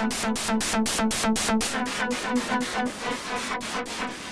Thank you.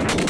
you